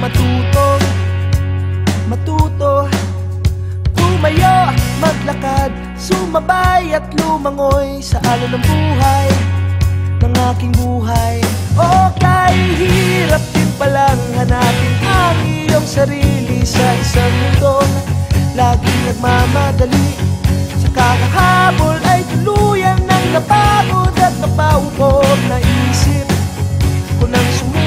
matuto Matuto. Tumayo, maglakad Sumabay at lumangoy Sa alon ng buhay Ng aking buhay. O oh, kahihirap din palang Hanapin ang iyong sarili Sa isang mundong Laging nagmamadali Sa kakahabol ay tuluyan Nang napagod at napaupob na isip Ko nang sumulong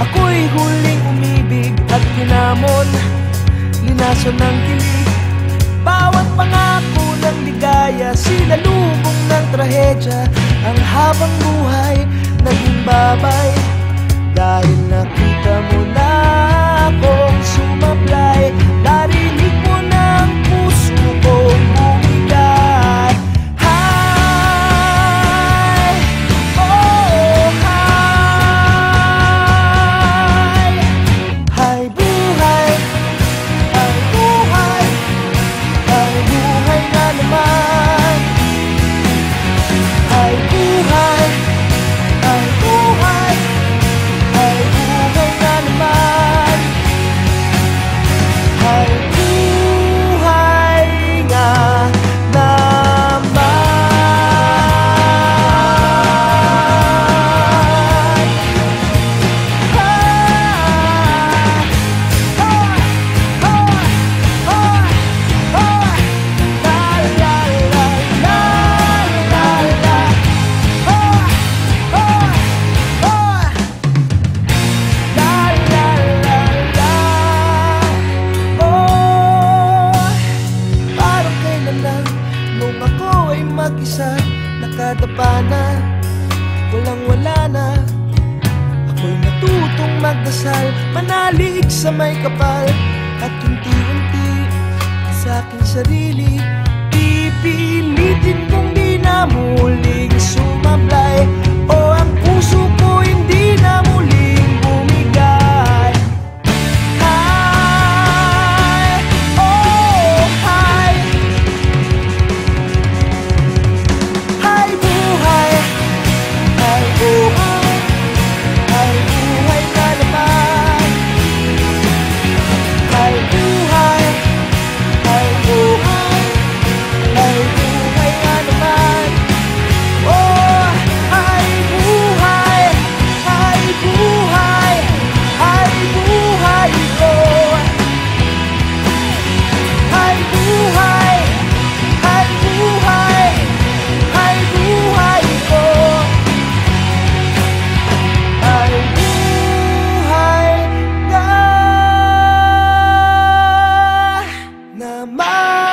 ako'y huling umibig at kinamon Linason ng kilig. Bawat pangako ng ligaya Sinalubong ng trahedya. Ang habang buhay naging babay. Dahil nakita mo na akong sumablay magdasal Manalig sa may kapal. At unti-unti Sa aking sarili my